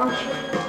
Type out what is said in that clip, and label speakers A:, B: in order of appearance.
A: Okay.